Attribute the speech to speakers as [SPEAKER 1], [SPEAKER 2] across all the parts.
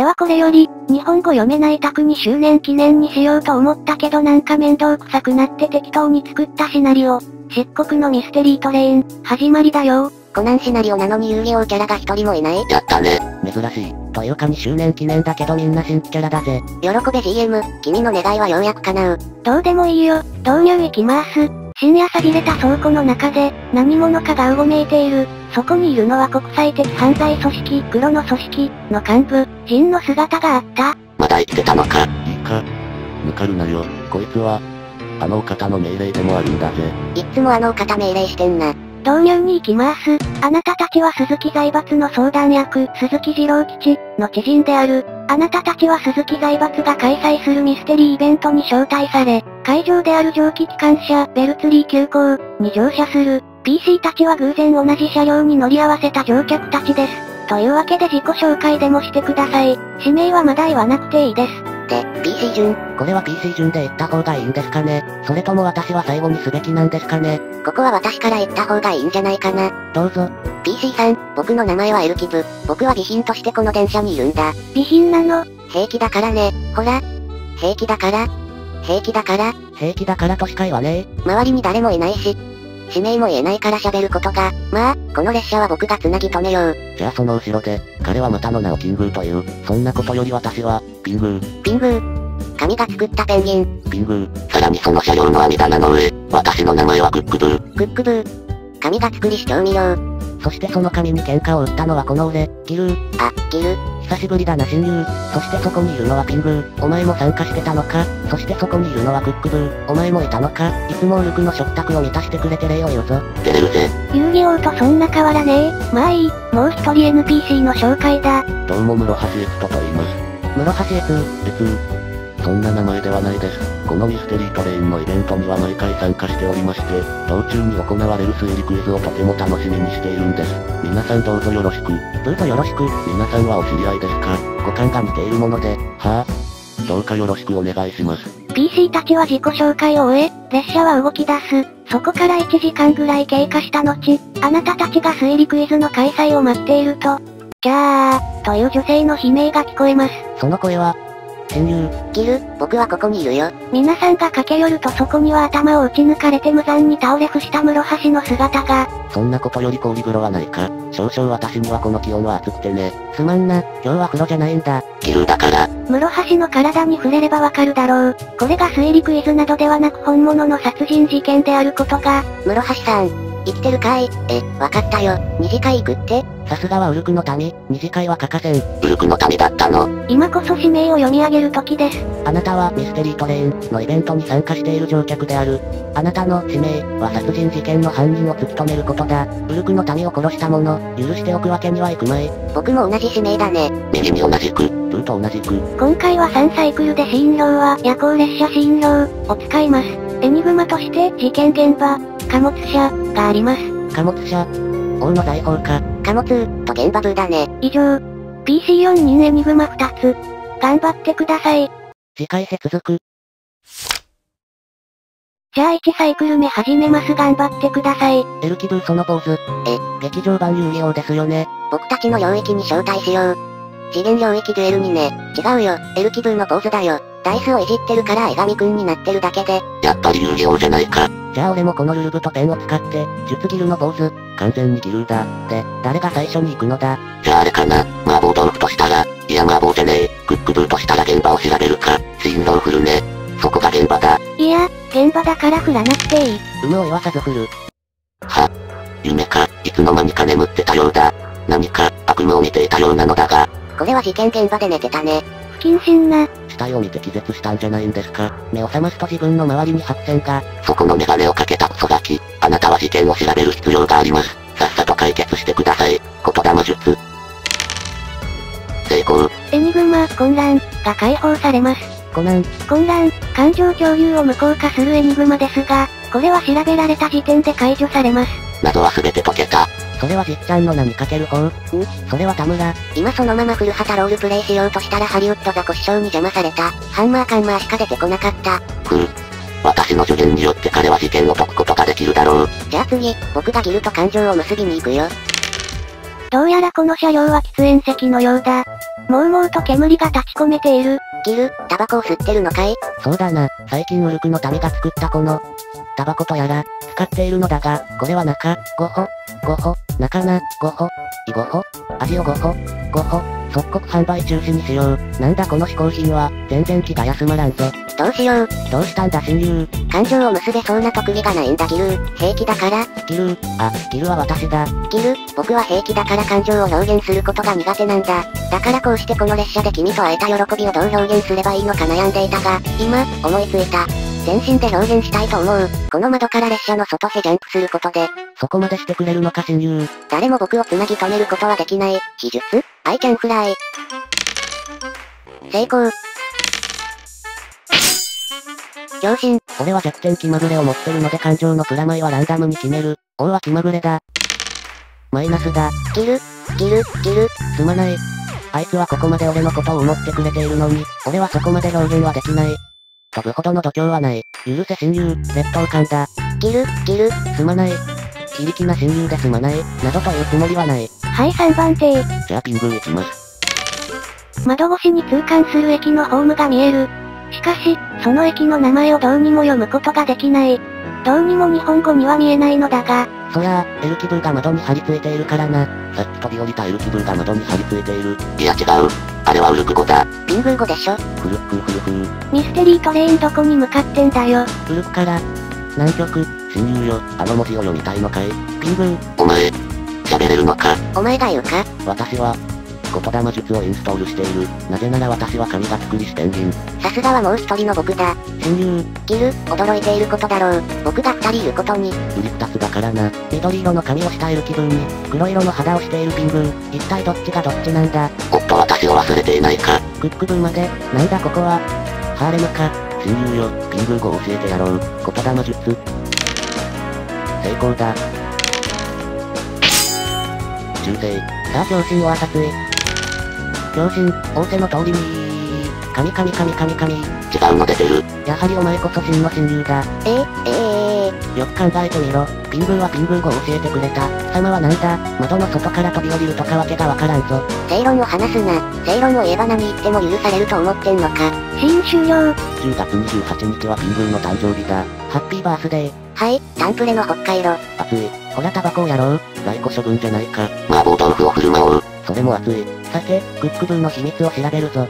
[SPEAKER 1] ではこれより、日本語読めない卓に周年記念にしようと思ったけどなんか面倒くさくなって適当に作ったシナリオ。漆黒のミステリートレイン、始まりだよ。
[SPEAKER 2] コナンシナリオなのに遊戯王キャラが一人もいない
[SPEAKER 3] やったね。珍しい。というか2周年記念だけどみんな新規キャラだぜ。
[SPEAKER 2] 喜べ GM、君の願いはようやく叶う。
[SPEAKER 1] どうでもいいよ、導入行きます。深夜錆びれた倉庫の中で、何者かがうごめいている。そこにいるのは国際的犯罪組織、黒の組織、の幹部、ジンの姿があった。
[SPEAKER 3] まだ生きてたのか？いいか？抜かるなよ。こいつは、あのお方の命令でもあるんだぜ。
[SPEAKER 2] いっつもあのお方命令してんな。
[SPEAKER 1] 導入に行きます。あなたたちは鈴木財閥の相談役、鈴木次郎吉の知人である。あなたたちは鈴木財閥が開催するミステリーイベントに招待され、会場である蒸気機関車、ベルツリー急行に乗車する。PC たちは偶然同じ車両に乗り合わせた乗客たちです。というわけで自己紹介でもしてください。氏名はまだ言わなくていいです。
[SPEAKER 2] で、PC 順、
[SPEAKER 3] これは PC 順で言った方がいいんですかねそれとも私は最後にすべきなんですかね
[SPEAKER 2] ここは私から言った方がいいんじゃないかな。
[SPEAKER 3] どうぞ。
[SPEAKER 2] PC さん、僕の名前はエルキブ。僕は備品としてこの電車にいるんだ。
[SPEAKER 1] 備品なの？
[SPEAKER 2] 平気だからね。ほら。平気だから。平気だから。
[SPEAKER 3] 平気だからとしか言わね
[SPEAKER 2] 周りに誰もいないし。指名も言えないから喋ることが。まあ、この列車は僕が繋ぎ止めよう。
[SPEAKER 3] え。じゃあその後ろで、彼はまたの名をキングーという。そんなことより私は、ピングー、
[SPEAKER 2] ピングー。神が作ったペンギン。
[SPEAKER 3] ピングー。さらにその車両の網棚の上、私の名前はクックブー。
[SPEAKER 2] クックブー。神が作りし調味料。
[SPEAKER 3] そしてその紙に喧嘩を売ったのはこの俺、ギルー。
[SPEAKER 2] あ、ギル。
[SPEAKER 3] 久しぶりだな親友。そしてそこにいるのはピングー。お前も参加してたのかそしてそこにいるのはクックブー。お前もいたのかいつもウルクの食卓を満たしてくれて礼を言うぞ。出れるぜ。
[SPEAKER 1] 遊戯王とそんな変わらねえ。まあいい、もう一人 NPC の紹介だ。
[SPEAKER 3] どうも室橋エと言います。
[SPEAKER 1] 室橋エツ。
[SPEAKER 3] えつそんな名前ではないです。このミステリートレインのイベントには毎回参加しておりまして、道中に行われる推理クイズをとても楽しみにしているんです。皆さんどうぞよろしく。
[SPEAKER 1] どうぞよろしく。
[SPEAKER 3] 皆さんはお知り合いですか？五感が似ているもので、はぁ、どうかよろしくお願いします。
[SPEAKER 1] PC たちは自己紹介を終え、列車は動き出す。そこから1時間ぐらい経過した後、あなたたちが推理クイズの開催を待っていると、キャー、という女性の悲鳴が聞こえます。
[SPEAKER 3] その声は、親友、
[SPEAKER 2] ギル、僕はここにいるよ。
[SPEAKER 1] 皆さんが駆け寄るとそこには頭を打ち抜かれて無残に倒れ伏した室橋の姿が。
[SPEAKER 3] そんなことより氷風呂はないか少々私にはこの気温は暑くてね。
[SPEAKER 1] すまんな、今日は風呂じゃないんだ。
[SPEAKER 3] ギルだから、
[SPEAKER 1] 室橋の体に触れればわかるだろう。これが推理クイズなどではなく本物の殺人事件であることが。
[SPEAKER 2] 室橋さん、生きてるかい？え、わかったよ。二次会行くって？
[SPEAKER 3] さすがはウルクの民、二次会は欠かせん。ウルクの民だったの？
[SPEAKER 1] 今こそ指名を読み上げる時です。
[SPEAKER 3] あなたはミステリートレインのイベントに参加している乗客である。あなたの使命は殺人事件の犯人を突き止めることだ。ウルクの民を殺した者、許しておくわけにはいくまい。
[SPEAKER 2] 僕も同じ指名だね。
[SPEAKER 3] 右に同じく、ルーと同じく。
[SPEAKER 1] 今回は3サイクルでシーンローは夜行列車シーンローを使います。エニグマとして事件現場、貨物車があります。
[SPEAKER 3] 貨物車、王の財宝か。
[SPEAKER 2] 貨物、と現場部だね。
[SPEAKER 1] 以上。PC4 人エニグマ2つ。頑張ってください。
[SPEAKER 3] 次回へ続く。
[SPEAKER 1] じゃあ1サイクル目始めます頑張ってください。
[SPEAKER 3] エルキブーそのポーズ。
[SPEAKER 2] え、
[SPEAKER 3] 劇場版遊戯王ですよね。
[SPEAKER 2] 僕たちの領域に招待しよう。次元領域デュエルにね。違うよ、エルキブーのポーズだよ。ダイスをいじってるから江上くんになってるだけで。
[SPEAKER 3] やっぱり遊戯王じゃないか。じゃあ俺もこのルルブとペンを使って、術ギルのポーズ、完全にギルだ。で、誰が最初に行くのだじゃああれかな。麻婆豆腐としたら、いや麻婆じゃねえ。クックブーとしたら現場を調べるか。シーンローフルね。そこが現場だ。
[SPEAKER 1] いや、現場だから振らなくていい。
[SPEAKER 3] 有無を言わさず振る。は、夢か、いつの間にか眠ってたようだ。何か、悪夢を見ていたようなのだが、
[SPEAKER 2] これは事件現場で寝てたね。
[SPEAKER 1] 不謹慎な。
[SPEAKER 3] 死体を見て気絶したんじゃないんですか？目を覚ますと自分の周りに白線が。そこのメガネをかけたクソガキ。あなたは事件を調べる必要があります。さっさと解決してください。言霊術。成功。
[SPEAKER 1] エニグマ、混乱、が解放されます。
[SPEAKER 3] コナン、
[SPEAKER 1] 混乱、感情共有を無効化するエニグマですが、これは調べられた時点で解除されます。
[SPEAKER 3] 謎は全て解けた。それはじっちゃんの名にかける方んそれは田村。
[SPEAKER 2] 今そのまま古畑ロールプレイしようとしたらハリウッドザコシショウに邪魔された。ハンマーカンマーしか出てこなかった。
[SPEAKER 3] ふう。私の助言によって彼は事件を解くことができるだろう。
[SPEAKER 2] じゃあ次、僕がギルと感情を結びに行くよ。
[SPEAKER 1] どうやらこの車両は喫煙席のようだ。もうもうと煙が立ち込めている。
[SPEAKER 2] ギル、タバコを吸ってるのかい？
[SPEAKER 3] そうだな、最近ウルクの民が作ったこの、タバコとやら、使っているのだが、これは中、5歩、5歩、中な、5歩、い5歩、味を5歩、5歩、即刻販売中止にしよう。なんだこの嗜好品は、全然気が休まらんぞ。
[SPEAKER 2] どうしよう。
[SPEAKER 3] どうしたんだ親友。
[SPEAKER 2] 感情を結べそうな特技がないんだギル。平気だから。
[SPEAKER 3] ギルあ、ギルは私だ。
[SPEAKER 2] ギル、僕は平気だから感情を表現することが苦手なんだ。だからこうしてこの列車で君と会えた喜びをどう表現すればいいのか悩んでいたが、今、思いついた。全身で表現したいと思う。この窓から列車の外へジャンプすることで。
[SPEAKER 3] そこまでしてくれるのか親友。
[SPEAKER 2] 誰も僕を繋ぎ止めることはできない。秘術 ?I can fly. 成功。強心。
[SPEAKER 3] 俺は弱点気まぐれを持ってるので感情のプラマイはランダムに決める。王は気まぐれだ。マイナスだ。
[SPEAKER 2] ギル、ギル、ギル。
[SPEAKER 3] すまない。あいつはここまで俺のことを思ってくれているのに、俺はそこまで表現はできない。飛ぶほどの度胸はない。許せ親友、劣等感だ。
[SPEAKER 2] ギル、ギル。
[SPEAKER 3] すまない。非力な親友ですまない、などというつもりはない。
[SPEAKER 1] はい3番艇。
[SPEAKER 3] じゃあピング行きます。
[SPEAKER 1] 窓越しに通関する駅のホームが見える。しかし、その駅の名前をどうにも読むことができない。どうにも日本語には見えないのだが。
[SPEAKER 3] そりゃあ、エルキブーが窓に張り付いているからな。さっき飛び降りたエルキブーが窓に張り付いている。いや違う。あれはウルク語だ。
[SPEAKER 2] ピングー語でしょ。
[SPEAKER 3] フルフルフルフル。
[SPEAKER 1] ミステリートレインどこに向かってんだよ。
[SPEAKER 3] ウルクから、南極、親友よ、あの文字を読みたいのかい？ピングー。お前、喋れるのか？
[SPEAKER 2] お前が言うか？
[SPEAKER 3] 私は、言霊術をインストールしている。なぜなら私は神が作りしてん人。
[SPEAKER 2] さすがはもう一人の僕だ。
[SPEAKER 3] 親友。
[SPEAKER 2] ギル、驚いていることだろう。僕が二人いることに。
[SPEAKER 3] 売り二つだからな。緑色の髪をしたエル気分に、黒色の肌をしているピングー。一体どっちがどっちなんだ
[SPEAKER 4] おっと私を忘れていないか。
[SPEAKER 3] クックブーまで、なんだここは。ハーレムか。親友よ、ピングー語を教えてやろう。言霊術。成功だ。中世。さあ、強心は殺い。強心、仰せの通りに神神神神神。違
[SPEAKER 4] うの出てる。
[SPEAKER 3] やはりお前こそ真の親友だ。
[SPEAKER 2] えー、え
[SPEAKER 3] ー、よく考えてみろ。ピングーはピングー語を教えてくれた。貴様はなんだ？窓の外から飛び降りるとかわけがわからんぞ。
[SPEAKER 2] 正論を話すな。正論を言えば何言っても許されると思ってんのか。
[SPEAKER 1] シーン終了。
[SPEAKER 3] 10月28日はピングーの誕生日だ。ハッピーバースデー。
[SPEAKER 2] はい、タンプレの北海道。
[SPEAKER 3] 熱い。ほらタバコをやろう。在庫処分じゃないか。
[SPEAKER 4] 麻婆豆腐を振る舞おう。
[SPEAKER 3] それも熱い。さて、クックブーの秘密を調べるぞ。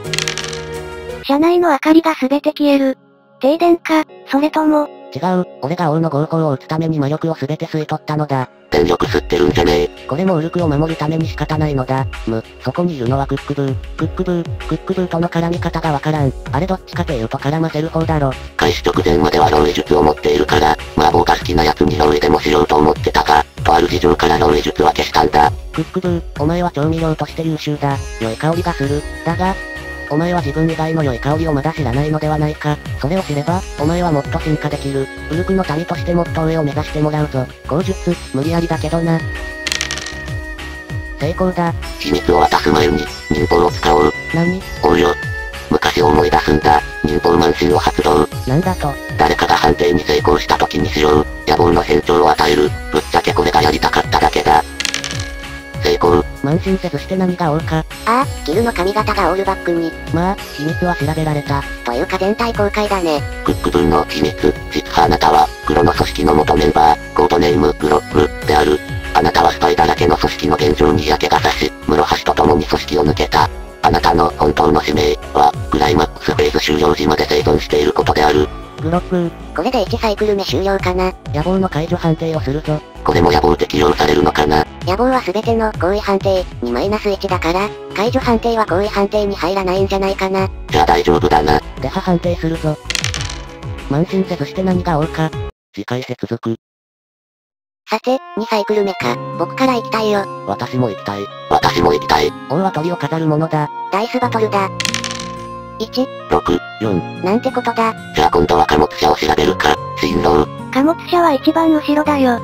[SPEAKER 1] 車内の明かりがすべて消える。停電か、それとも。
[SPEAKER 3] 違う、俺が王の合法を打つために魔力をすべて吸い取ったのだ。
[SPEAKER 4] 電力吸ってるんじゃね
[SPEAKER 3] え。これもウルクを守るために仕方ないのだ。む、そこにいるのはクックブー。クックブー、クックブーとの絡み方がわからん。あれどっちかというと絡ませる方だろ。
[SPEAKER 4] 開始直前までは憑依術を持っているから、麻婆が好きな奴に憑依でもしようと思ってたが、とある事情から憑依術は消したんだ。
[SPEAKER 3] クックブー、お前は調味料として優秀だ。良い香りがする。だが、お前は自分以外の良い香りをまだ知らないのではないか。それを知れば、お前はもっと進化できる。ウルクの民としてもっと上を目指してもらうぞ。口述、無理やりだけどな。成功だ。
[SPEAKER 4] 秘密を渡す前に、忍法を使おう。
[SPEAKER 3] 何？
[SPEAKER 4] おうよ。昔を思い出すんだ。忍法慢心を発動。
[SPEAKER 3] なんだと
[SPEAKER 4] 誰かが判定に成功した時にしよう。野望の変調を与える。ぶっちゃけこれがやりたかっただけだ。成功。
[SPEAKER 3] 慢心せずして何が王か。
[SPEAKER 2] ああ、ギルの髪型がオールバックに。
[SPEAKER 3] まあ、秘密は調べられた。
[SPEAKER 2] というか全体公開だね。
[SPEAKER 4] クック分の秘密、実はあなたは、黒の組織の元メンバー、コードネーム、グロップ、である。あなたはスパイだらけの組織の現状に嫌気がさし、室橋と共に組織を抜けた。あなたの本当の使命は、終了時まで生存していることである。
[SPEAKER 3] グロップ
[SPEAKER 2] これで1サイクル目終了かな。
[SPEAKER 3] 野望の解除判定をするぞ。
[SPEAKER 4] これも野望適用されるのかな
[SPEAKER 2] 野望は全ての行為判定にマイナス1だから、解除判定は行為判定に入らないんじゃないかな。
[SPEAKER 4] じゃあ大丈夫だな。
[SPEAKER 3] デハ判定するぞ。慢心せずして何が王か。
[SPEAKER 4] 次回接続。
[SPEAKER 2] さて、2サイクル目か。僕から行きたいよ。
[SPEAKER 3] 私も行きたい。
[SPEAKER 4] 私も行きたい。
[SPEAKER 3] 王は鳥を飾るものだ。
[SPEAKER 2] ダイスバトルだ。1、
[SPEAKER 4] 6、
[SPEAKER 3] 4。
[SPEAKER 2] なんてことだ。
[SPEAKER 4] じゃあ今度は貨物車を調べるか。進路。
[SPEAKER 1] 貨物車は一番後ろだよ。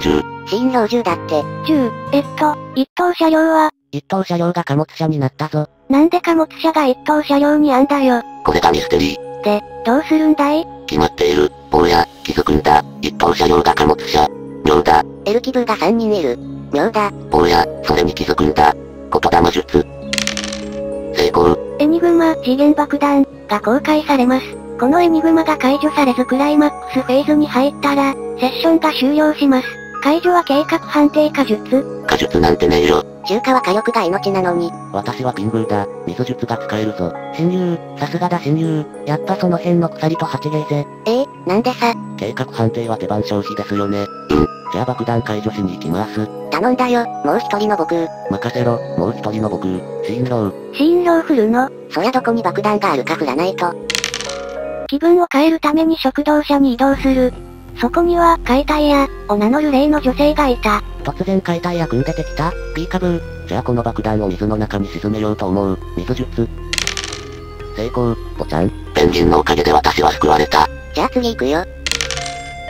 [SPEAKER 4] 10。
[SPEAKER 2] 進路10だって。
[SPEAKER 1] 10、えっと、一等車両は、
[SPEAKER 3] 一等車両が貨物車になったぞ。
[SPEAKER 1] なんで貨物車が一等車両にあんだよ。
[SPEAKER 4] これがミステリー。
[SPEAKER 1] で、どうするんだい？
[SPEAKER 4] 決まっている。坊や、気づくんだ。一等車両が貨物車。妙だ。
[SPEAKER 2] エルキブーが3人いる。妙だ。
[SPEAKER 4] 坊や、それに気づくんだ。言霊術。成功。
[SPEAKER 1] エニグマ、次元爆弾、が公開されます。このエニグマが解除されずクライマックスフェーズに入ったら、セッションが終了します。解除は計画判定果術。
[SPEAKER 4] 果術なんてねえよ。
[SPEAKER 2] 中華は火力が命なのに。
[SPEAKER 3] 私はピングーだ。水術が使えるぞ。親友、さすがだ親友。やっぱその辺の鎖と八芸ぜ。
[SPEAKER 2] えー、なんでさ。
[SPEAKER 3] 計画判定は手番消費ですよね。
[SPEAKER 4] うん。
[SPEAKER 3] じゃあ爆弾解除しに行きます。
[SPEAKER 2] 頼んだよ、もう一人の僕。
[SPEAKER 3] 任せろ、もう一人の僕。新郎。
[SPEAKER 1] 新郎振るの。
[SPEAKER 2] そやどこに爆弾があるか振らないと。
[SPEAKER 1] 気分を変えるために食堂車に移動する。そこには、解体屋、を名乗る例の女性がいた。
[SPEAKER 3] 突然解体屋組んでてきた？ピーカブー。じゃあこの爆弾を水の中に沈めようと思う。水術。成功、ぽちゃん。
[SPEAKER 4] ペンギンのおかげで私は救われた。
[SPEAKER 2] じゃあ次行くよ。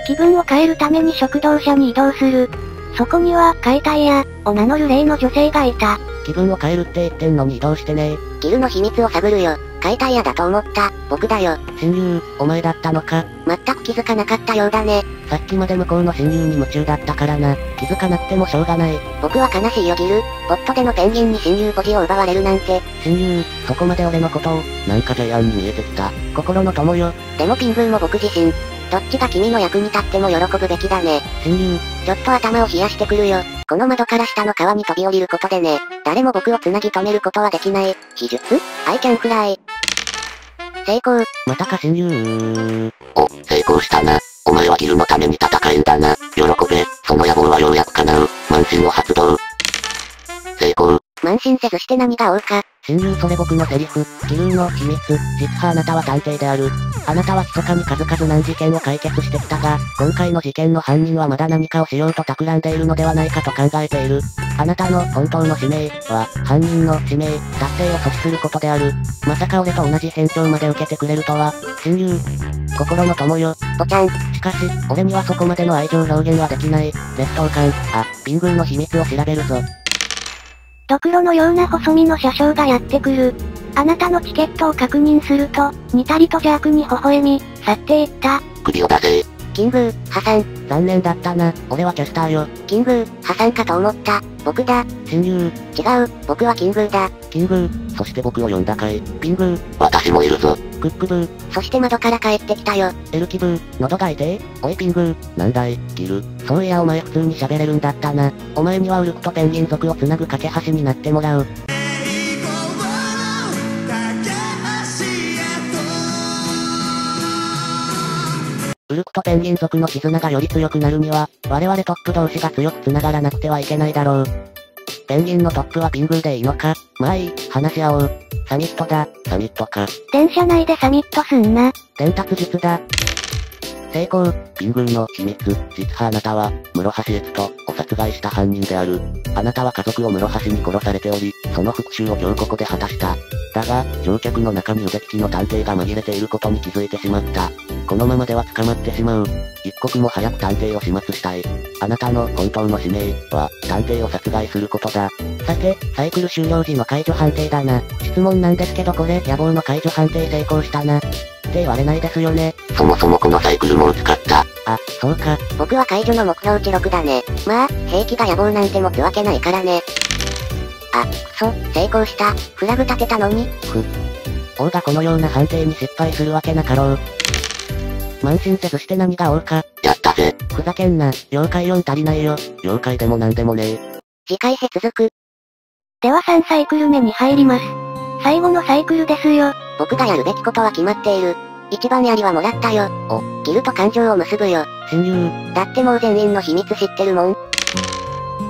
[SPEAKER 1] 気分を変えるために食堂車に移動する。そこには、解体屋、を名乗る例の女性がいた。
[SPEAKER 3] 気分を変えるって言ってんのに移動してね
[SPEAKER 2] ギルの秘密を探るよ。解体屋だと思った。僕だよ。
[SPEAKER 3] 親友、お前だったのか。
[SPEAKER 2] 全く気づかなかったようだね。
[SPEAKER 3] さっきまで向こうの親友に夢中だったからな。気づかなくてもしょうがない。
[SPEAKER 2] 僕は悲しいよギル。ポットでのペンギンに親友ポジを奪われるなんて。
[SPEAKER 3] 親友、そこまで俺のことを、
[SPEAKER 4] なんかジャイアンに見えてきた。
[SPEAKER 3] 心の友よ。
[SPEAKER 2] でもピングーも僕自身。どっちが君の役に立っても喜ぶべきだね。
[SPEAKER 3] 親友、
[SPEAKER 2] ちょっと頭を冷やしてくるよ。この窓から下の川に飛び降りることでね、誰も僕を繋ぎ止めることはできない。秘術 ?I can fly. 成功。
[SPEAKER 3] またか親友
[SPEAKER 4] お、成功したな。お前はギルのために戦えんだな。喜べ。その野望はようやく叶う。慢心を発動。成功。
[SPEAKER 2] 慢心せずして何が王か。
[SPEAKER 3] 親友それ僕のセリフ、気流の秘密、実はあなたは探偵である。あなたは密かに数々難事件を解決してきたが、今回の事件の犯人はまだ何かをしようと企んでいるのではないかと考えている。あなたの本当の使命は、犯人の使命、達成を阻止することである。まさか俺と同じ返答まで受けてくれるとは、親友。心の友よ。
[SPEAKER 2] ぽちゃん。
[SPEAKER 3] しかし、俺にはそこまでの愛情表現はできない。劣等感、あ、ピングーの秘密を調べるぞ。
[SPEAKER 1] ドクロのような細身の車掌がやってくる。あなたのチケットを確認すると、似たりと邪悪に微笑み、去っていった。
[SPEAKER 4] 首を出せ。
[SPEAKER 2] キングー、破産。
[SPEAKER 3] 残念だったな。俺はキャスターよ。
[SPEAKER 2] キングー、破産かと思った。僕だ。
[SPEAKER 3] 親友、
[SPEAKER 2] 違う、僕はキングーだ。
[SPEAKER 3] キングー、
[SPEAKER 4] そして僕を呼んだかい。
[SPEAKER 3] ピングー、
[SPEAKER 4] 私もいるぞ。
[SPEAKER 3] クックブー、
[SPEAKER 2] そして窓から帰ってきたよ。
[SPEAKER 3] エルキブー、喉が痛えおいピングー、
[SPEAKER 4] なんだい、ギル。
[SPEAKER 3] そういやお前普通に喋れるんだったな。お前にはウルクとペンギン族をつなぐ架け橋になってもらう。ウルクとペンギン族の絆がより強くなるには、我々トップ同士が強く繋がらなくてはいけないだろう。ペンギンのトップはピングーでいいのかまあいい、話し合おう。サミットだ。
[SPEAKER 4] サミットか。
[SPEAKER 1] 電車内でサミットすんな。
[SPEAKER 3] 伝達術だ。成功。
[SPEAKER 4] ピングーの秘密。実はあなたは、室橋悦と、を殺害した犯人である。あなたは家族を室橋に殺されており、その復讐を今日ここで果たした。だが、乗客の中に腕利きの探偵が紛れていることに気づいてしまった。このままでは捕まってしまう。一刻も早く探偵を始末したい。あなたの本当の使命は、探偵を殺害することだ。
[SPEAKER 3] さて、サイクル終了時の解除判定だな。質問なんですけどこれ、野望の解除判定成功したな。って言われないですよね。
[SPEAKER 4] そもそもこのサイクルも使った。
[SPEAKER 3] あ、そうか。
[SPEAKER 2] 僕は解除の目標値6だね。まあ、兵器が野望なんて持つわけないからね。あ、くそ、成功した。フラグ立てたのに。
[SPEAKER 3] 王がこのような判定に失敗するわけなかろう。慢心せずして何が王か。
[SPEAKER 4] やったぜ。
[SPEAKER 3] ふざけんな、了解4足りないよ。
[SPEAKER 4] 了解でもなんでもねえ。
[SPEAKER 2] 次回へ続く。
[SPEAKER 1] では3サイクル目に入ります。最後のサイクルですよ。
[SPEAKER 2] 僕がやるべきことは決まっている。一番槍はもらったよ。お、ギルと感情を結ぶよ。
[SPEAKER 3] 親友、
[SPEAKER 2] だってもう全員の秘密知ってるもん。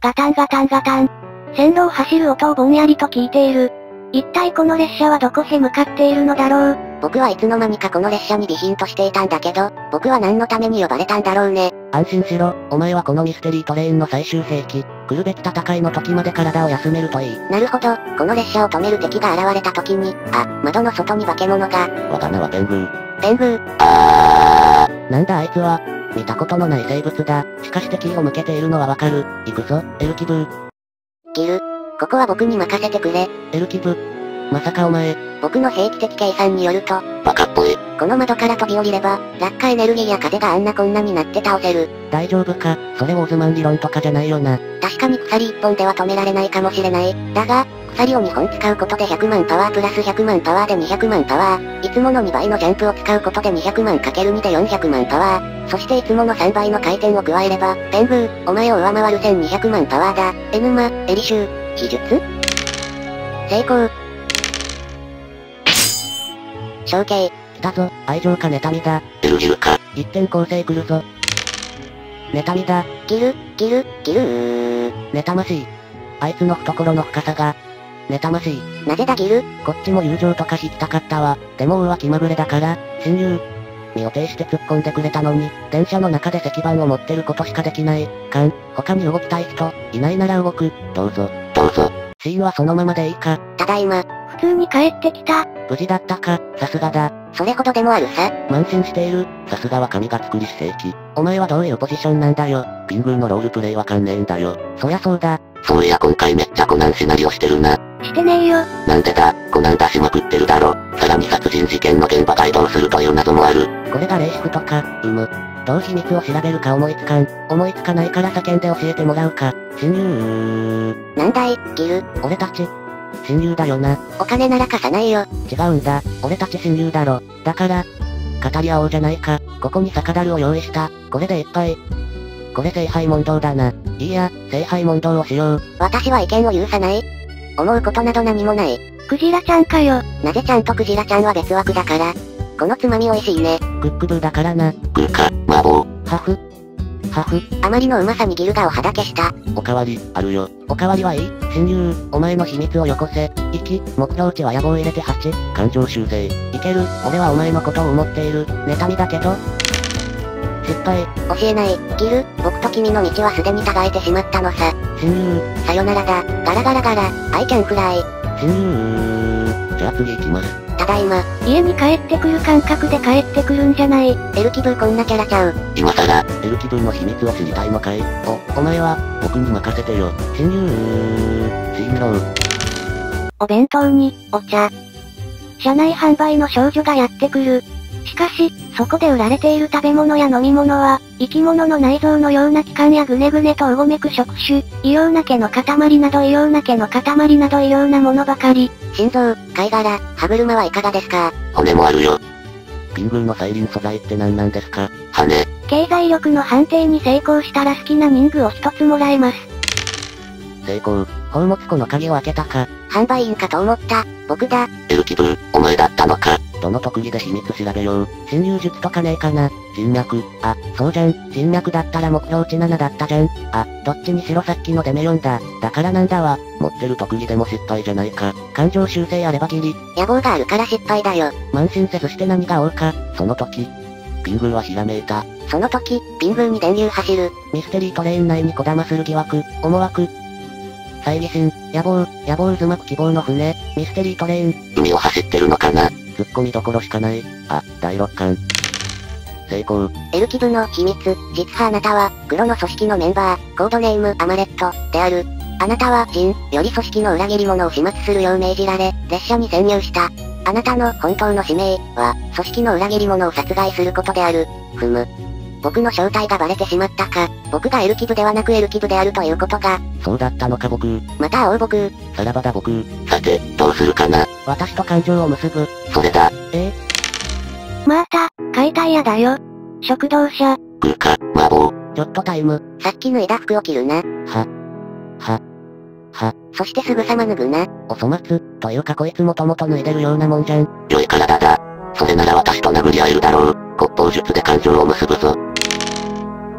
[SPEAKER 1] ガタンガタンガタン。線路を走る音をぼんやりと聞いている。一体この列車はどこへ向かっているのだろう。
[SPEAKER 2] 僕はいつの間にかこの列車に備品としていたんだけど、僕は何のために呼ばれたんだろうね。
[SPEAKER 3] 安心しろ、お前はこのミステリートレインの最終兵器、来るべき戦いの時まで体を休めるといい。
[SPEAKER 2] なるほど、この列車を止める敵が現れた時に、あ、窓の外に化け物が。
[SPEAKER 4] 我が名はペングー。
[SPEAKER 2] ペングー。
[SPEAKER 4] あ
[SPEAKER 3] なんだあいつは、見たことのない生物だ。しかし敵意を向けているのはわかる。行くぞ、エルキブー。
[SPEAKER 2] ギル。ここは僕に任せてくれ。
[SPEAKER 3] エルキブ。まさかお前、
[SPEAKER 2] 僕の兵器的計算によると、
[SPEAKER 4] ー、バカっぽい。
[SPEAKER 2] この窓から飛び降りれば、落下エネルギーや風があんなこんなになって倒せる。
[SPEAKER 3] 大丈夫か？それオーズマン理論とかじゃないよな。
[SPEAKER 2] 確かに鎖1本では止められないかもしれない。だが、鎖を2本使うことで100万パワープラス100万パワーで200万パワー。いつもの2倍のジャンプを使うことで200万 ×2 で400万パワー。そしていつもの3倍の回転を加えれば、ペングー、お前を上回る1200万パワーだ。エヌマ、エリシュー、秘術？成功。承継。
[SPEAKER 3] 来たぞ、愛情か妬みだ。
[SPEAKER 4] エルギルか。
[SPEAKER 3] 一点構成来るぞ。妬みだ。
[SPEAKER 2] ギル、ギル、ギルー。
[SPEAKER 3] 妬ましい。あいつの懐の深さが、妬ましい。
[SPEAKER 2] なぜだギル？
[SPEAKER 3] こっちも友情とか引きたかったわ。でも王は気まぐれだから、親友。身を挺して突っ込んでくれたのに、電車の中で石板を持ってることしかできない。かん、他に動きたい人、いないなら動く。どうぞ。
[SPEAKER 4] どうぞ。
[SPEAKER 3] シーンはそのままでいいか。
[SPEAKER 2] ただいま。
[SPEAKER 1] 普通に帰ってきた。
[SPEAKER 3] 無事だったか、さすがだ。
[SPEAKER 2] それほどでもあるさ。
[SPEAKER 3] 慢心している。
[SPEAKER 4] さすがは神が作り正規。
[SPEAKER 3] お前はどういうポジションなんだよ。
[SPEAKER 4] ピングーのロールプレイわかんねえんだよ。
[SPEAKER 3] そりゃそうだ。
[SPEAKER 4] そういや今回めっちゃコナンシナリオしてるな。
[SPEAKER 1] してねえよ。
[SPEAKER 4] なんでだ、コナン出しまくってるだろ。さらに殺人事件の現場が移動するという謎もある。
[SPEAKER 3] これが霊視とか、うむ。どう秘密を調べるか思いつかん。思いつかないから叫んで教えてもらうか。親友
[SPEAKER 2] なんだい、ギル。
[SPEAKER 3] 俺たち。親友だよな。
[SPEAKER 2] お金なら貸さないよ。
[SPEAKER 3] 違うんだ。俺たち親友だろ。だから、語り合おうじゃないか。ここに酒樽を用意した。これで一杯。これ聖杯問答だな。いいや、聖杯問答をしよう。
[SPEAKER 2] 私は意見を許さない。思うことなど何もない。
[SPEAKER 1] クジラちゃんかよ。
[SPEAKER 2] なぜちゃんとクジラちゃんは別枠だから。このつまみ美味しいね。
[SPEAKER 3] クックブーだからな。
[SPEAKER 4] グーか、麻婆。
[SPEAKER 3] ハフ。ハフ。
[SPEAKER 2] あまりのうまさにギルガをはだけした。
[SPEAKER 4] おかわり、あるよ。
[SPEAKER 3] おかわりはいい親友、お前の秘密をよこせ。1、目標値は野望入れて8。
[SPEAKER 4] 感情修正。
[SPEAKER 3] いける、俺はお前のことを思っている。妬みだけど。失敗。
[SPEAKER 2] 教えない。ギル、僕と君の道はすでに違えてしまったのさ。
[SPEAKER 3] 親友、
[SPEAKER 2] さよならだ。ガラガラガラ、アイキャンフライ。
[SPEAKER 3] 親友。
[SPEAKER 4] じゃあ次行きます。
[SPEAKER 2] ただいま。
[SPEAKER 1] 家に帰ってくる感覚で帰ってくるんじゃない。
[SPEAKER 2] エルキブーこんなキャラちゃう。
[SPEAKER 4] 今さら、エルキブーの秘密を知りたいのかい？
[SPEAKER 3] お、お前は、
[SPEAKER 4] 僕に任せてよ。
[SPEAKER 3] 親友。
[SPEAKER 4] シーンロー。
[SPEAKER 1] お弁当に、お茶。車内販売の少女がやってくる。しかし、そこで売られている食べ物や飲み物は、生き物の内臓のような器官やぐねぐねとうごめく触手、異様な毛の塊など異様な毛の塊など異様なものばかり。
[SPEAKER 2] 心臓、貝殻、歯車はいかがですか？
[SPEAKER 4] 骨もあるよ。
[SPEAKER 3] ピングーのサイリン素材って何なんですか？
[SPEAKER 4] 羽。
[SPEAKER 1] 経済力の判定に成功したら好きな人具を一つもらえます。
[SPEAKER 3] 成功。宝物庫の鍵を開けたか。
[SPEAKER 2] 販売員かと思った。僕だ。
[SPEAKER 4] エルキブー、お前だったのか。
[SPEAKER 3] どの特技で秘密調べよう。侵入術とかねえかな。人脈。あ、そうじゃん。人脈だったら目標値7だったじゃん。あ、どっちにしろさっきのデメ4だ。だからなんだわ。
[SPEAKER 4] 持ってる特技でも失敗じゃないか。
[SPEAKER 3] 感情修正あればギリ。
[SPEAKER 2] 野望があるから失敗だよ。
[SPEAKER 3] 慢心せずして何が多か。
[SPEAKER 4] その時、ピングーはひらめいた。
[SPEAKER 2] その時、ピングーに電流走る。
[SPEAKER 3] ミステリートレイン内にこだまする疑惑、思惑。猜疑心、野望、野望渦巻く希望の船、ミステリートレイン。
[SPEAKER 4] 海を走ってるのかな
[SPEAKER 3] 突っ込みどころしかない。あ、第六感。成功。
[SPEAKER 2] エルキブの秘密、実はあなたは、黒の組織のメンバー、コードネームアマレット、である。あなたは、ジン、より組織の裏切り者を始末するよう命じられ、列車に潜入した。あなたの本当の使命は、組織の裏切り者を殺害することである。ふむ。僕の正体がバレてしまったか。僕がエルキブではなくエルキブであるということが。
[SPEAKER 3] そうだったのか僕。
[SPEAKER 2] また会おう僕。
[SPEAKER 3] さらばだ僕。
[SPEAKER 4] さて、どうするかな。
[SPEAKER 3] 私と感情を結ぶ。
[SPEAKER 4] それだ。
[SPEAKER 3] え？
[SPEAKER 1] また、解体屋だよ。食堂車。
[SPEAKER 4] グーか、麻婆。
[SPEAKER 3] ちょっとタイム。
[SPEAKER 2] さっき脱いだ服を着るな。
[SPEAKER 3] は。は。は。
[SPEAKER 2] そしてすぐさま脱ぐな。
[SPEAKER 3] お粗末、というかこいつもともと脱いでるようなもんじゃん。
[SPEAKER 4] 良い体だ。それなら私と殴り合えるだろう。骨法術で感情を結ぶぞ。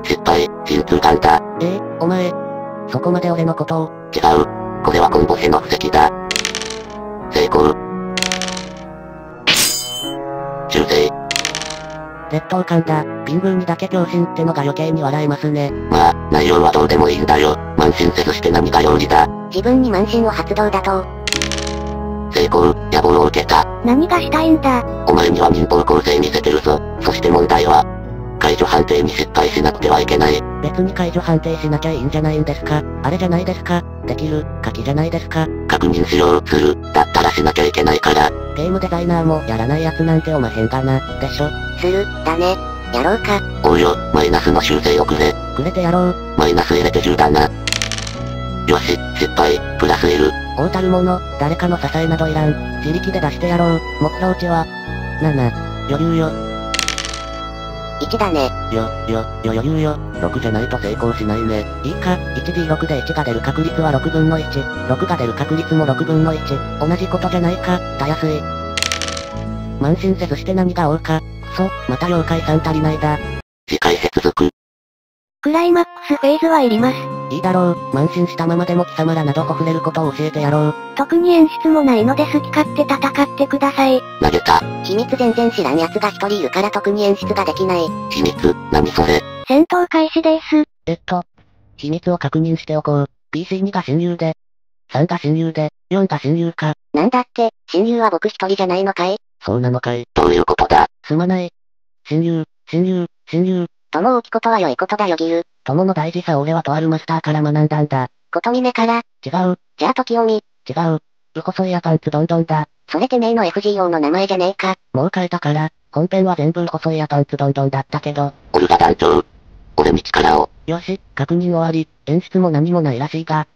[SPEAKER 4] 失敗、鎮痛感だ。
[SPEAKER 3] え？えお前。そこまで俺のことを？
[SPEAKER 4] 違う。これはコンボヘの布石だ。成功。
[SPEAKER 3] 劣等感だ。ピングーにだけ狂心ってのが余計に笑えますね。
[SPEAKER 4] まあ、内容はどうでもいいんだよ。慢心せずして何が用事だ。
[SPEAKER 2] 自分に慢心を発動だと。
[SPEAKER 4] 成功、野望を受けた。
[SPEAKER 1] 何がしたいんだ。
[SPEAKER 4] お前には民法構成見せてるぞ。そして問題は、解除判定に失敗しなくてはいけない。
[SPEAKER 3] 別に解除判定しなきゃいいんじゃないんですかあれじゃないですかできる、書きじゃないですか
[SPEAKER 4] 確認しよう、する。だったらしなきゃいけないから。
[SPEAKER 3] ゲームデザイナーもやらないやつなんておまへんがな、でしょ。
[SPEAKER 2] する、だね。やろうか。
[SPEAKER 4] おうよ、マイナスの修正をくれ。
[SPEAKER 3] くれてやろう。
[SPEAKER 4] マイナス入れて10だな。よし、失敗、プラスいる。
[SPEAKER 3] 大たるもの、誰かの支えなどいらん。自力で出してやろう。目標値は、7。余裕よ。
[SPEAKER 2] 1だね。
[SPEAKER 3] よ、よ、よ余裕よ。
[SPEAKER 4] 6じゃないと成功しないね。
[SPEAKER 3] いいか、1D6 で1が出る確率は6分の1。6が出る確率も6分の1。同じことじゃないか、たやすい。慢心せずして何が多か。くそ、また妖怪さん足りないだ。
[SPEAKER 4] 次回へ続く。
[SPEAKER 1] クライマックスフェーズはいります。
[SPEAKER 3] いいだろう、慢心したままでも貴様らなどほふれることを教えてやろう。
[SPEAKER 1] 特に演出もないので好き勝手戦ってください。
[SPEAKER 4] 投げた。
[SPEAKER 2] 秘密全然知らん奴が一人いるから特に演出ができない。
[SPEAKER 4] 秘密、何それ。
[SPEAKER 1] 戦闘開始です。
[SPEAKER 3] えっと、秘密を確認しておこう。PC2 が親友で、3が親友で、4が親友か。
[SPEAKER 2] なんだって、親友は僕一人じゃないのかい？
[SPEAKER 3] そうなのかい。
[SPEAKER 4] どういうことだ？
[SPEAKER 3] すまない。親友、親友、親友。
[SPEAKER 2] 友を置くことは良いことだよギル。
[SPEAKER 3] 友の大事さを俺はとあるマスターから学んだんだ。
[SPEAKER 2] ことみめから、
[SPEAKER 3] 違う、
[SPEAKER 2] じゃあ時を見、
[SPEAKER 3] 違う。う細いやパンツどんどんだ。
[SPEAKER 2] それてめえの FGO の名前じゃねえか。
[SPEAKER 3] もう変えたから、本編は全部細いやパンツどんどんだったけど。
[SPEAKER 4] オルガ団長。俺に力を。
[SPEAKER 3] よし、確認終わり。演出も何もないらしいが。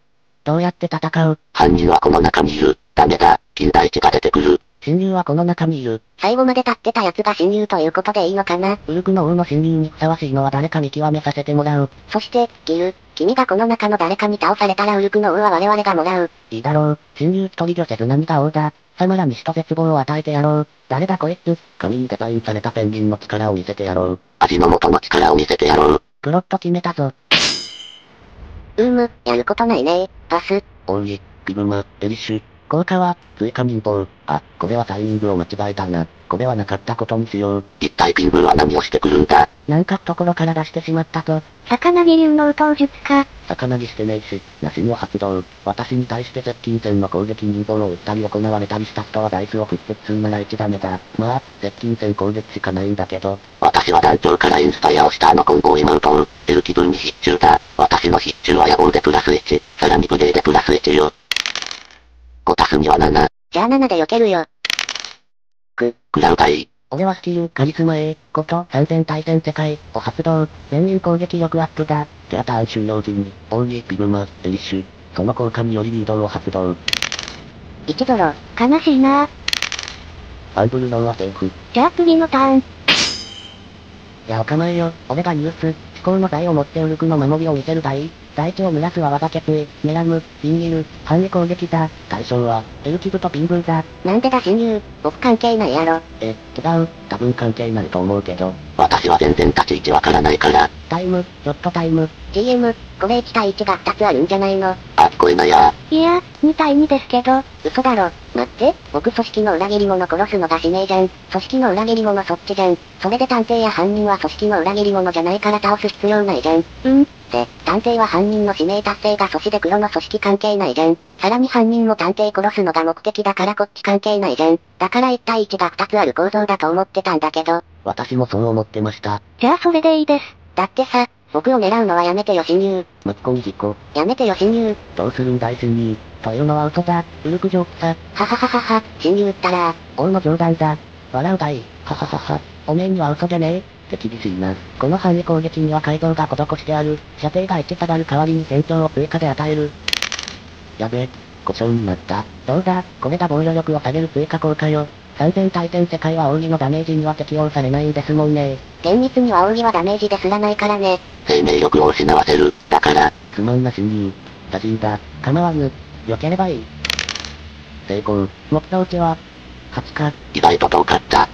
[SPEAKER 3] どうやって戦う？
[SPEAKER 4] 犯人はこの中にいる。ダメだ。金田一が出てくる。
[SPEAKER 3] 親友はこの中にいる。
[SPEAKER 2] 最後まで立ってた奴が親友ということでいいのかな？
[SPEAKER 3] ウルクの王の親友にふさわしいのは誰か見極めさせてもらう。
[SPEAKER 2] そして、ギル、君がこの中の誰かに倒されたらウルクの王は我々がもらう。
[SPEAKER 3] いいだろう。親友一人御せず何が王だ。貴様らに死と絶望を与えてやろう。誰だこいつ？
[SPEAKER 4] 紙にデザインされたペンギンの力を見せてやろう。味の素の力を見せてやろう。
[SPEAKER 3] プロット決めたぞ。
[SPEAKER 2] うーむ、やることないねパス。
[SPEAKER 4] オーイ、ピグマ、エリッシュ。
[SPEAKER 3] 効果は、
[SPEAKER 4] 追加民法。あ、これはタイミングを間違えたな。これはなかったことにしよう。一体ピンブーは何をしてくるんだ？
[SPEAKER 3] なんかところから出してしまったと。
[SPEAKER 1] 魚木流の宇宙術か。
[SPEAKER 4] 魚にしてねえし、ナシンを発動。私に対して接近戦の攻撃民法を打ったり行われたりした人はダイスを振って2なら1ダメだ。まあ、接近戦攻撃しかないんだけど。私は団長からインスパイアをしたあのコンボイマウトを、L 気分に必中だ。私の必中は野望でプラス1、さらにプレイでプラス1よ。5たす2は7。
[SPEAKER 2] じゃあ7で避けるよ。
[SPEAKER 4] クラウダイ。
[SPEAKER 3] 俺はスキル、カリスマ A、こと、参戦対戦世界、を発動。全員攻撃力アップだ。
[SPEAKER 4] じゃあターン終了時に、オーイ、ピグマ、エリッシュ。その効果によりリードを発動。
[SPEAKER 2] 1ドロ。
[SPEAKER 1] 悲しいな
[SPEAKER 4] ファンブルノンはセーフ。
[SPEAKER 1] じゃあ次のターン。
[SPEAKER 3] いやお構いよ、俺がニュース、思考の財を持ってウルクの守りを見せるだい。大地を濡らすは我が決意、メラム、インギル、範囲攻撃だ。
[SPEAKER 4] 対象は、
[SPEAKER 3] エルキブとピンブーだ。
[SPEAKER 2] なんでだ親友。僕関係ないやろ。
[SPEAKER 3] え、違う、
[SPEAKER 4] 多分関係ないと思うけど、私は全然立ち位置わからないから、
[SPEAKER 3] タイム、ちょっとタイム。
[SPEAKER 2] GM、これ1対1が2つあるんじゃないの？
[SPEAKER 4] あ、聞こえないや
[SPEAKER 1] いや、2対2ですけど。
[SPEAKER 2] 嘘だろ。待って、僕組織の裏切り者殺すのが使命じゃん。組織の裏切り者そっちじゃん。それで探偵や犯人は組織の裏切り者じゃないから倒す必要ないじゃん。
[SPEAKER 1] うん。
[SPEAKER 2] で、探偵は犯人の使命達成が阻止で黒の組織関係ないじゃん。さらに犯人も探偵殺すのが目的だからこっち関係ないじゃん。だから1対1が2つある構造だと思ってたんだけど。
[SPEAKER 4] 私もそう思ってました。
[SPEAKER 1] じゃあそれでいいです。
[SPEAKER 2] だってさ、僕を狙うのはやめてよ親友。
[SPEAKER 4] 息子に事故。
[SPEAKER 2] やめてよ親友。
[SPEAKER 4] どうするんだい親友。
[SPEAKER 3] というのは嘘だ。ウルクジョークさ。
[SPEAKER 2] ははははは、親友ったら、
[SPEAKER 3] 王の冗談だ。笑うだい。はははは。おめえには嘘じゃねえ。
[SPEAKER 4] 手厳しいな。
[SPEAKER 3] この範囲攻撃には改造が施してある。射程が1下がる代わりに戦長を追加で与える。
[SPEAKER 4] やべえ、故障になった。
[SPEAKER 3] どうだ、これが防御力を下げる追加効果よ。参戦対戦世界は奥義のダメージには適用されないんですもんね。
[SPEAKER 2] 厳密には奥義はダメージですらないからね。
[SPEAKER 4] 生命力を失わせる。だから、つまんな親友。ダジーだ。
[SPEAKER 3] 構わぬ。避ければいい。
[SPEAKER 4] 成功。
[SPEAKER 3] 目標値は、8か。
[SPEAKER 4] 意外と遠かった。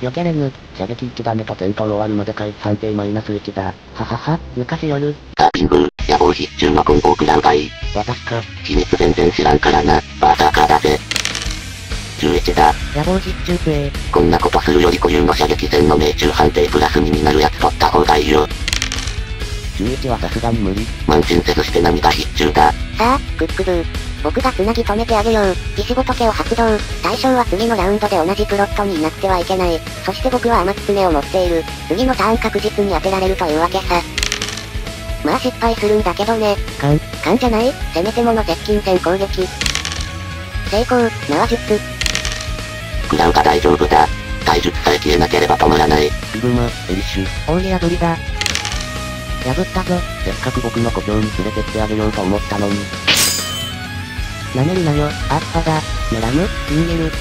[SPEAKER 3] 避けれぬ。
[SPEAKER 4] 射撃1ダメと戦闘終わるまで回判定マイナス1だ。
[SPEAKER 3] ははは、昔夜。
[SPEAKER 4] ターピング、野望必中のコンボ食らうがいい。
[SPEAKER 3] 私か。
[SPEAKER 4] 秘密全然知らんからな。バーサーカーだぜ。11だ。
[SPEAKER 3] 野望実中勢。
[SPEAKER 4] こんなことするより固有の射撃戦の命中判定プラス2になるやつ取った方がいいよ。11はさすがに無理。慢心せずして何が必中だ。
[SPEAKER 2] さあ、クックブー。僕が繋ぎ止めてあげよう。石ごとけを発動。対象は次のラウンドで同じプロットにいなくてはいけない。そして僕は天狐を持っている。次のターン確実に当てられるというわけさ。まあ失敗するんだけどね。
[SPEAKER 3] 勘。
[SPEAKER 2] 勘じゃない？せめてもの接近戦攻撃。成功、縄術。
[SPEAKER 1] 食らうが大丈夫だ。体術さえ消えなければ止まらない。
[SPEAKER 5] ピグマ、エリッシュ。
[SPEAKER 3] 扇破りだ。破ったぞ。
[SPEAKER 5] せっかく僕の故郷に連れてってあげようと思ったのに。
[SPEAKER 3] 舐めるなよ、アッパだ。メラム、インゲル。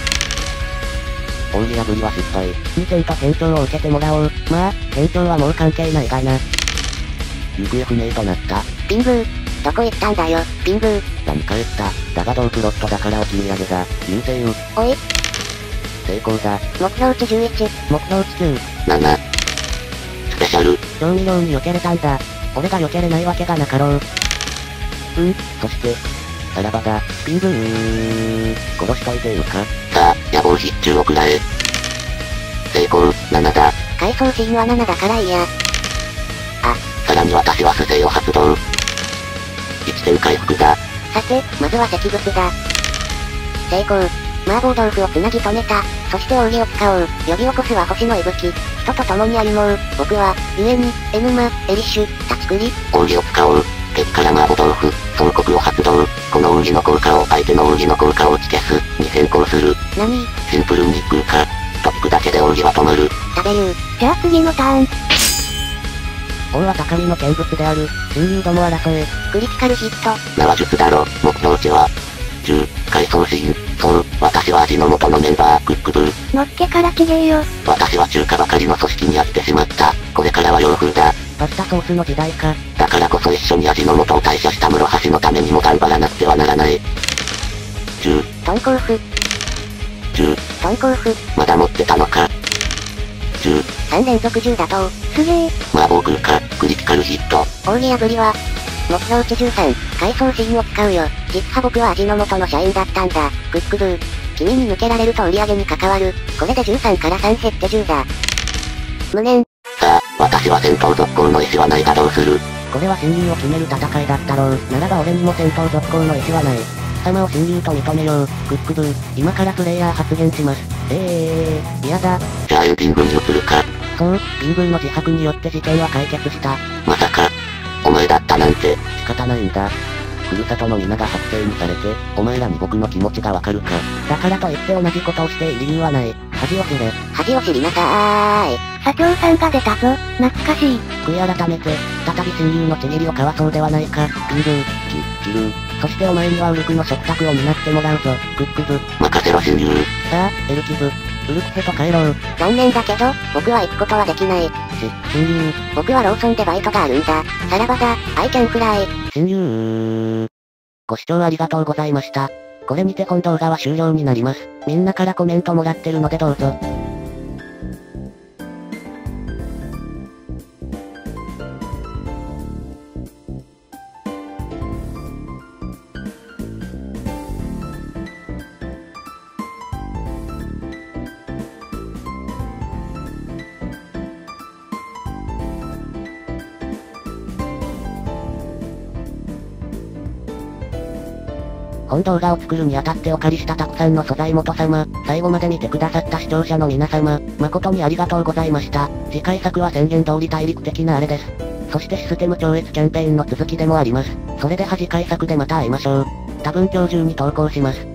[SPEAKER 5] 扇破りは失敗。
[SPEAKER 3] 2点と店長を受けてもらおう。まあ、店長はもう関係ないがな。
[SPEAKER 5] 行方不明となった。
[SPEAKER 2] ピングー。どこ行ったんだよ、ピングー。
[SPEAKER 5] 何帰った。だが同プロットだから落ち上げだ。優勢
[SPEAKER 2] おい。
[SPEAKER 5] 成功だ。
[SPEAKER 2] 目標値11。
[SPEAKER 3] 目標値9。
[SPEAKER 1] 7。スペシャル。
[SPEAKER 3] 調味料に避けれたんだ。俺が避けれないわけがなかろう。うん、
[SPEAKER 5] そして、さらばだ。ピングー。殺しといてよか。
[SPEAKER 1] さあ、野望必中を食らえ。成功、7だ。
[SPEAKER 2] 回想シーンは7だからいいや。
[SPEAKER 1] あ、さらに私は素性を発動。1点回復だ。
[SPEAKER 2] さて、まずは石仏だ。成功。麻婆豆腐をつなぎ止めた。そして扇を使おう。呼び起こすは星の息吹。人と共に歩もう。僕は、故に、エヌマ、エリッシュ、立ちくり。
[SPEAKER 1] 扇を使おう。激辛麻婆豆腐、総国を発動。この扇の効果を相手の扇の効果を打ち消す、に変更する。
[SPEAKER 2] 何？
[SPEAKER 1] シンプルに空か。トップだけで扇は止まる。
[SPEAKER 2] 食べる。
[SPEAKER 3] じゃあ次のターン。王は高みの見物である。親友ども争え。
[SPEAKER 2] クリティカルヒット。
[SPEAKER 1] 縄術だろ、目標値は。10、回想シーン。そう、私は味の素のメンバー、クックブー。
[SPEAKER 3] のっけからちげえよ。
[SPEAKER 1] 私は中華ばかりの組織にやってしまった。これからは洋風だ。
[SPEAKER 3] パスタソースの時代か。
[SPEAKER 1] だからこそ一緒に味の素を代謝した室橋のためにも頑張らなくてはならない。10、
[SPEAKER 2] トンコーフ。
[SPEAKER 1] 10、
[SPEAKER 2] トンコーフ。
[SPEAKER 1] まだ持ってたのか。
[SPEAKER 2] ？13連続10打倒。
[SPEAKER 3] すげえ。
[SPEAKER 1] 麻婆空か、クリティカルヒット。
[SPEAKER 2] 扇破りは、目標値13、回想シーンを使うよ。実は僕は味の素の社員だったんだ。クックブー。君に抜けられると売り上げに関わる。これで13から3減って10だ。無念。
[SPEAKER 1] さあ、私は戦闘続行の意思はないがどうする
[SPEAKER 3] これは親友を決める戦いだったろう。ならば俺にも戦闘続行の意思はない。貴様を親友と認めよう。クックブー。今からプレイヤー発言します。ええー、嫌だ。
[SPEAKER 1] じゃあエンディングに移るか。
[SPEAKER 3] そう、ピングーの自白によって事件は解決した。
[SPEAKER 1] まさか、お前だったなんて。
[SPEAKER 5] 仕方ないんだ。ふるさとの皆が発生にされて、お前らに僕の気持ちがわかるか。
[SPEAKER 3] だからといって同じことをしていい理由はない。恥を知れ。
[SPEAKER 2] 恥を知りなさーい。
[SPEAKER 3] 社長さんが出たぞ。懐かしい。悔い改めて、再び親友のちぎりを交わそうではないか。ピングー。
[SPEAKER 5] き、キルー。
[SPEAKER 3] そしてお前にはウルクの食卓を担ってもらうぞ。クックブ。
[SPEAKER 1] 任せろ親友。
[SPEAKER 3] さあ、エルキブ。ウルクヘと帰ろう。
[SPEAKER 2] 残念だけど、僕は行くことはできない。し、
[SPEAKER 3] 親友。
[SPEAKER 2] 僕はローソンでバイトがあるんだ。さらばだ、 I can fly。
[SPEAKER 3] 親友。ご視聴ありがとうございました。これにて本動画は終了になります。みんなからコメントもらってるのでどうぞ。本動画を作るにあたってお借りしたたくさんの素材元様、最後まで見てくださった視聴者の皆様、誠にありがとうございました。次回作は宣言通り大陸的なあれです。そしてシステム超越キャンペーンの続きでもあります。それでは次回作でまた会いましょう。多分今日中に投稿します。